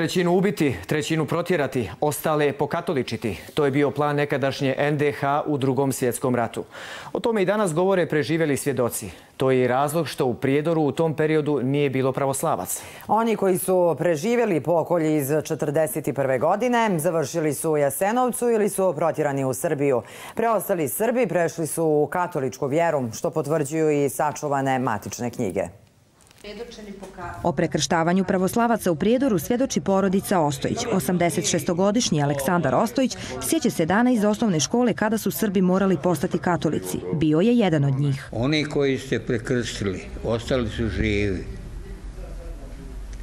Trećinu ubiti, trećinu protjerati, ostale pokatoličiti. To je bio plan nekadašnje NDH u drugom svjetskom ratu. O tome i danas govore preživjeli svjedoci. To je i razlog što u Prijedoru u tom periodu nije bilo pravoslavac. Oni koji su preživjeli pokolji iz 1941. godine, završili su u Jasenovcu ili su protjerani u Srbiju. Preostali Srbi prešli su u katoličku vjeru, što potvrđuju i sačuvane matične knjige. O prekrštavanju pravoslavaca u Prijedoru svjedoči porodica Ostojić. 86-godišnji Aleksandar Ostojić sjeće se dana iz osnovne škole kada su Srbi morali postati katolici. Bio je jedan od njih. Oni koji ste prekrstili, ostali su živi.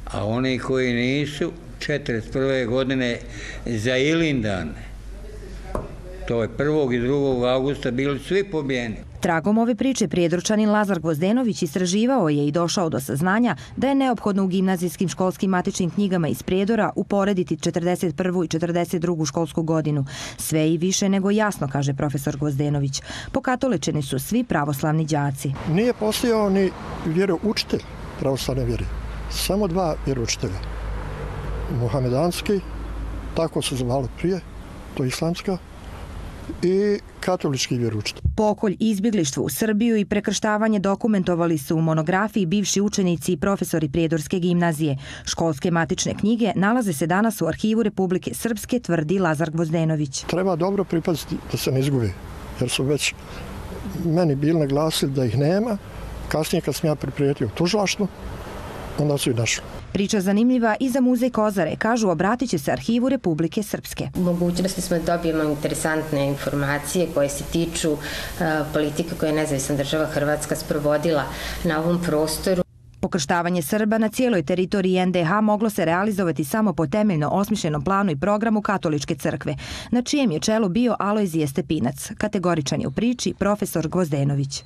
A oni koji nisu, 41. godine za Ilindan, to je 1. i 2. augusta, bili svi pobijeni. Tragom ove priče prijedručanin Lazar Gvozdenović istraživao je i došao do saznanja da je neophodno u gimnazijskim školskim matičnim knjigama iz Prijedora uporediti 41. i 42. školsku godinu. Sve i više nego jasno, kaže profesor Gvozdenović. Pokatoličeni su svi pravoslavni džaci. Nije postojao ni vjeroučitelj pravoslavne vjere. Samo dva vjeroučitelja. Muhamedanski, tako se zvalo prije, to je islamska, i katolički vjeručitelj. Pokolj izbjeglištvo u Srbiju i prekrštavanje dokumentovali su u monografiji bivši učenici i profesori Prijedorske gimnazije. Školske matične knjige nalaze se danas u arhivu Republike Srpske, tvrdi Lazar Gvozdenović. Treba dobro pripaziti da se ne izgubi, jer su već meni bili naglasili da ih nema. Kasnije kad sam ja priprijetio tužlaštvo, onda su i našli. Priča zanimljiva i za muzej Kozare. Kažu, obratit će se arhivu Republike Srpske. Mogućnosti smo da dobijemo interesantne informacije koje se tiču politika koje je nezavisna država Hrvatska sprovodila na ovom prostoru. Pokrštavanje Srba na cijeloj teritoriji NDH moglo se realizovati samo po temeljno osmišljenom planu i programu Katoličke crkve, na čijem je čelu bio Alojzije Stepinac, kategoričan je u priči profesor Gvozdenović.